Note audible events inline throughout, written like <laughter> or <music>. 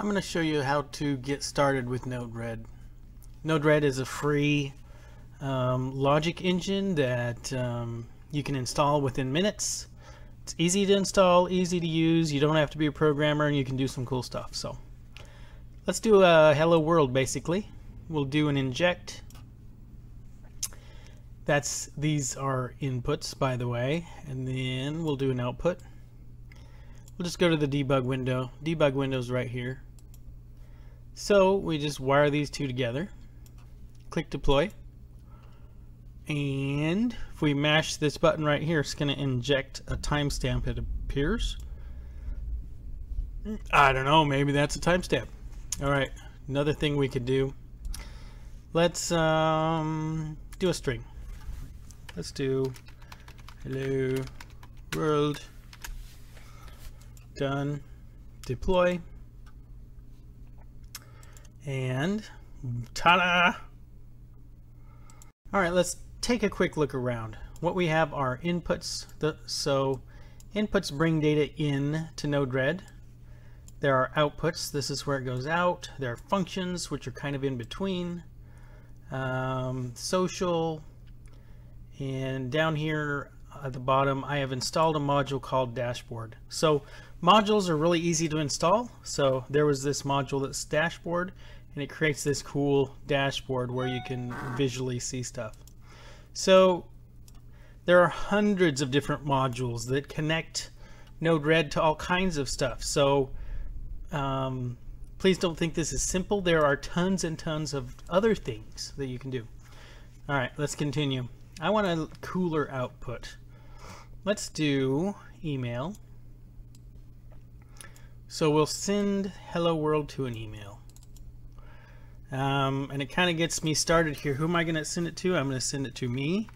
I'm going to show you how to get started with Node-RED. Node-RED is a free um, logic engine that um, you can install within minutes. It's easy to install, easy to use. You don't have to be a programmer and you can do some cool stuff. So let's do a hello world basically. We'll do an inject. That's These are inputs by the way. And then we'll do an output. We'll just go to the debug window. Debug window is right here. So we just wire these two together, click deploy, and if we mash this button right here, it's going to inject a timestamp, it appears. I don't know, maybe that's a timestamp. Alright, another thing we could do, let's um, do a string. Let's do hello world done deploy and ta-da! All right, let's take a quick look around. What we have are inputs. The, so inputs bring data in to Node-RED. There are outputs. This is where it goes out. There are functions, which are kind of in between. Um, social. And down here at the bottom, I have installed a module called Dashboard. So modules are really easy to install. So there was this module that's Dashboard, and it creates this cool dashboard where you can visually see stuff. So there are hundreds of different modules that connect Node-RED to all kinds of stuff. So um, please don't think this is simple. There are tons and tons of other things that you can do. All right, let's continue. I want a cooler output. Let's do email. So we'll send hello world to an email. Um, and it kind of gets me started here. Who am I going to send it to? I'm going to send it to me.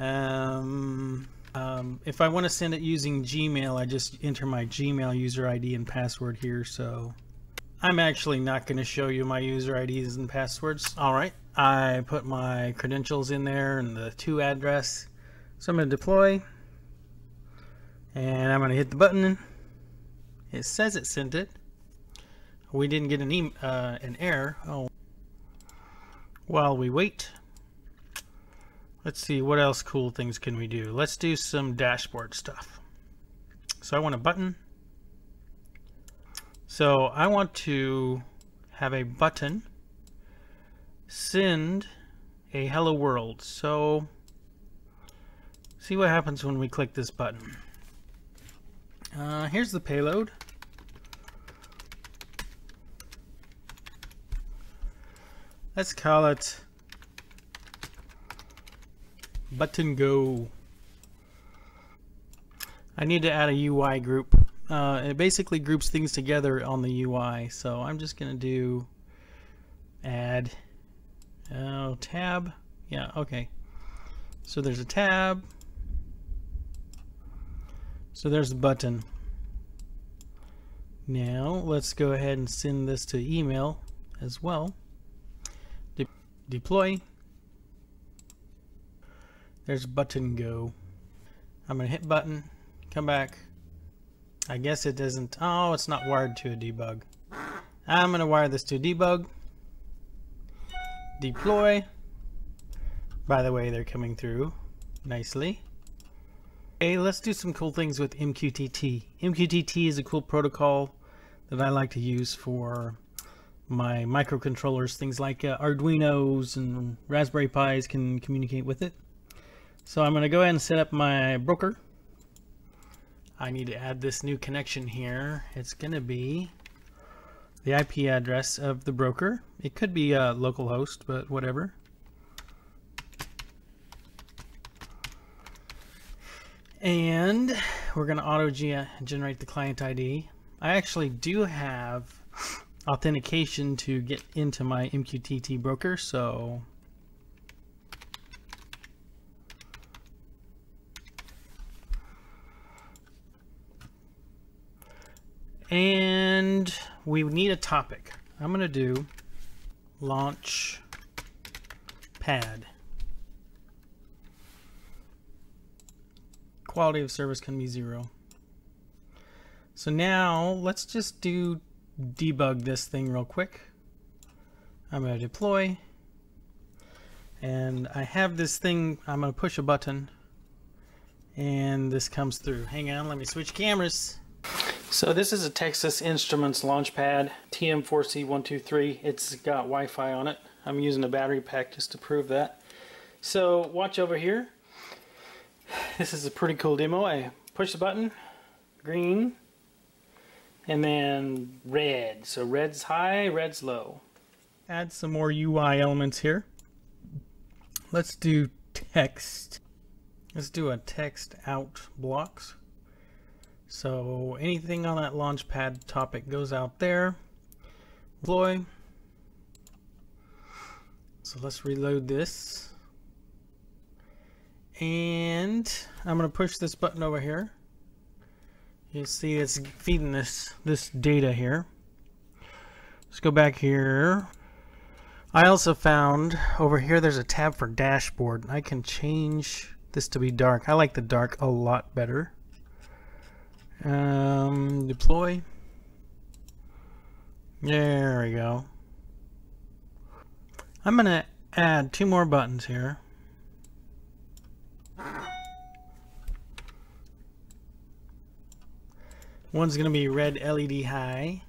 Um, um, if I want to send it using Gmail, I just enter my Gmail user ID and password here. So I'm actually not going to show you my user IDs and passwords. All right, I put my credentials in there and the to address. So I'm going to deploy and I'm going to hit the button. It says it sent it. We didn't get an, e uh, an error. Oh. While we wait, let's see what else cool things can we do. Let's do some dashboard stuff. So I want a button. So I want to have a button send a hello world. So see what happens when we click this button. Uh, here's the payload. Let's call it button go. I need to add a UI group. Uh, it basically groups things together on the UI. So I'm just going to do add oh, tab. Yeah, okay. So there's a tab. So there's the button. Now let's go ahead and send this to email as well deploy. There's button go. I'm gonna hit button, come back. I guess it doesn't, oh, it's not wired to a debug. I'm gonna wire this to debug. Deploy. By the way, they're coming through nicely. Okay, let's do some cool things with MQTT. MQTT is a cool protocol that I like to use for my microcontrollers, things like uh, Arduinos and Raspberry Pis can communicate with it. So I'm going to go ahead and set up my broker. I need to add this new connection here. It's going to be the IP address of the broker. It could be a local host, but whatever. And we're going to auto generate the client ID. I actually do have authentication to get into my MQTT broker. So and we need a topic. I'm going to do launch pad. Quality of service can be zero. So now let's just do debug this thing real quick. I'm going to deploy. And I have this thing, I'm going to push a button. And this comes through. Hang on, let me switch cameras. So this is a Texas Instruments Launchpad TM4C123. It's got Wi-Fi on it. I'm using a battery pack just to prove that. So watch over here. This is a pretty cool demo. I push the button, green, and then red. So red's high, red's low. Add some more UI elements here. Let's do text. Let's do a text out blocks. So anything on that launchpad topic goes out there. Deploy. So let's reload this. And I'm going to push this button over here. You see it's feeding this, this data here. Let's go back here. I also found over here there's a tab for dashboard. I can change this to be dark. I like the dark a lot better. Um, deploy. There we go. I'm going to add two more buttons here. One's going to be red LED high.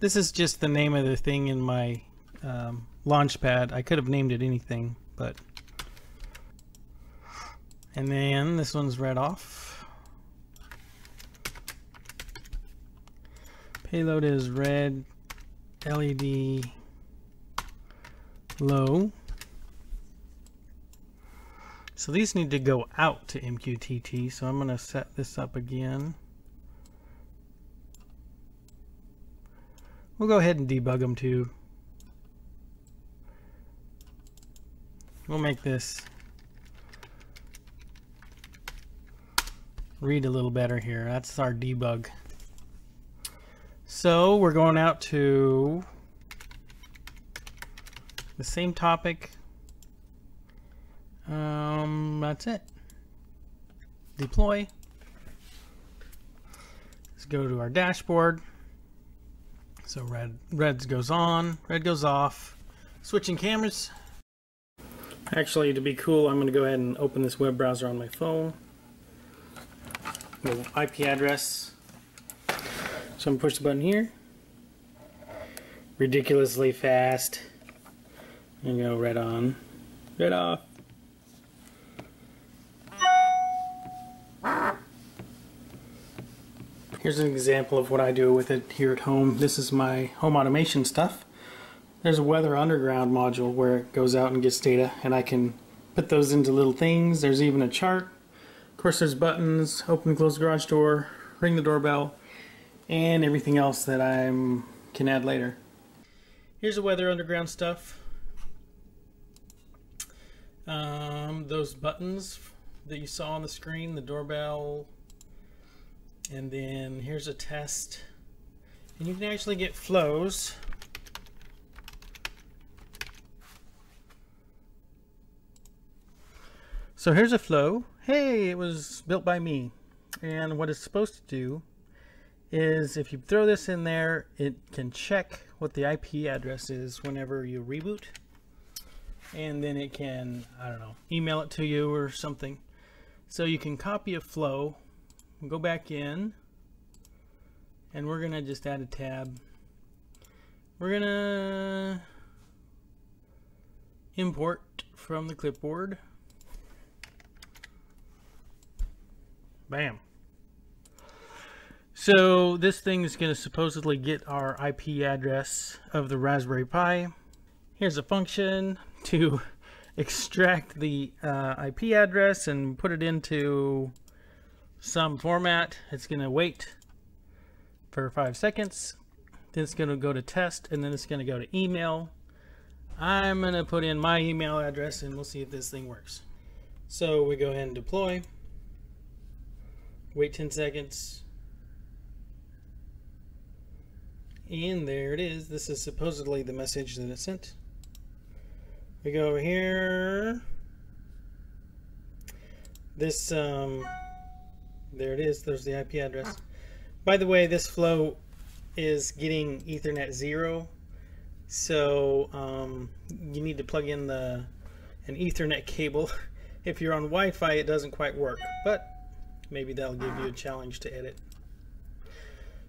This is just the name of the thing in my um, launchpad. I could have named it anything, but and then this one's red off. Payload is red LED low. So these need to go out to MQTT, so I'm going to set this up again. We'll go ahead and debug them too. We'll make this read a little better here. That's our debug. So we're going out to the same topic. Um, that's it. Deploy. Let's go to our dashboard. So red, red goes on, red goes off. Switching cameras. Actually, to be cool, I'm going to go ahead and open this web browser on my phone IP address. So I'm gonna push the button here. Ridiculously fast. And go right on, right off. Here's an example of what I do with it here at home. This is my home automation stuff. There's a Weather Underground module where it goes out and gets data and I can put those into little things. There's even a chart of course, there's buttons, open and close the garage door, ring the doorbell, and everything else that I can add later. Here's the Weather Underground stuff. Um, those buttons that you saw on the screen, the doorbell, and then here's a test. And you can actually get flows. So here's a flow hey, it was built by me. And what it's supposed to do is if you throw this in there, it can check what the IP address is whenever you reboot. And then it can, I don't know, email it to you or something. So you can copy a flow, go back in, and we're to just add a tab. We're to import from the clipboard. Bam. So this thing is going to supposedly get our IP address of the Raspberry Pi. Here's a function to <laughs> extract the uh, IP address and put it into some format. It's going to wait for five seconds. Then it's going to go to test and then it's going to go to email. I'm going to put in my email address and we'll see if this thing works. So we go ahead and deploy. Wait 10 seconds. And there it is. This is supposedly the message that it sent. We go over here. This, um, there it is. There's the IP address. By the way, this flow is getting Ethernet 0, so um, you need to plug in the an Ethernet cable. <laughs> if you're on Wi-Fi, it doesn't quite work, but maybe that'll give you a challenge to edit.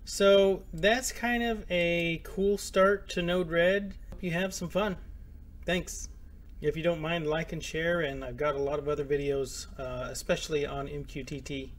So that's kind of a cool start to Node-RED. Hope you have some fun. Thanks. If you don't mind, like and share, and I've got a lot of other videos, uh, especially on MQTT.